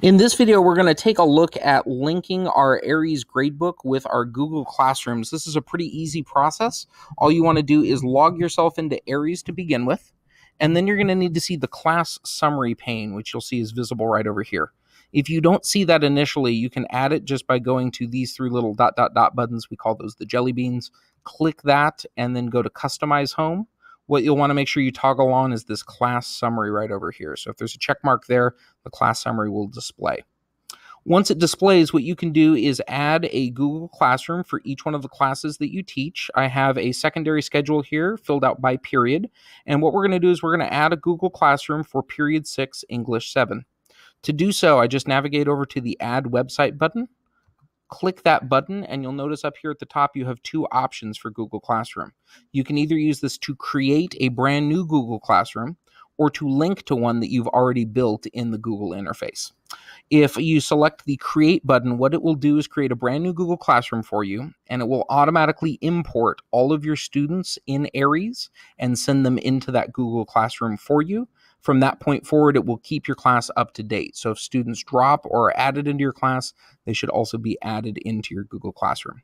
In this video, we're going to take a look at linking our Aeries gradebook with our Google Classrooms. This is a pretty easy process. All you want to do is log yourself into Aeries to begin with, and then you're going to need to see the class summary pane, which you'll see is visible right over here. If you don't see that initially, you can add it just by going to these three little dot dot dot buttons. We call those the jelly beans. Click that and then go to Customize Home what you'll want to make sure you toggle on is this class summary right over here. So if there's a check mark there, the class summary will display. Once it displays, what you can do is add a Google Classroom for each one of the classes that you teach. I have a secondary schedule here filled out by period. And what we're going to do is we're going to add a Google Classroom for period 6, English 7. To do so, I just navigate over to the Add Website button click that button and you'll notice up here at the top you have two options for Google Classroom. You can either use this to create a brand new Google Classroom or to link to one that you've already built in the Google interface. If you select the create button, what it will do is create a brand new Google Classroom for you, and it will automatically import all of your students in Aeries and send them into that Google Classroom for you. From that point forward, it will keep your class up to date. So if students drop or are added into your class, they should also be added into your Google Classroom.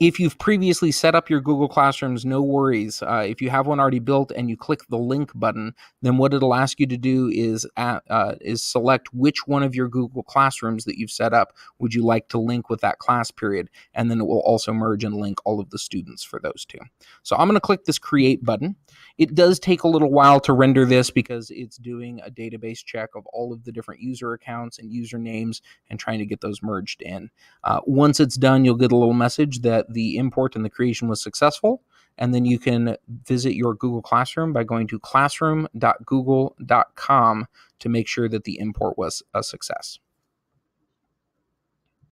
If you've previously set up your Google Classrooms, no worries. Uh, if you have one already built and you click the link button, then what it'll ask you to do is at, uh, is select which one of your Google Classrooms that you've set up would you like to link with that class period, and then it will also merge and link all of the students for those two. So I'm going to click this create button. It does take a little while to render this because it's doing a database check of all of the different user accounts and usernames and trying to get those merged in. Uh, once it's done, you'll get a little message that the import and the creation was successful. And then you can visit your Google Classroom by going to classroom.google.com to make sure that the import was a success.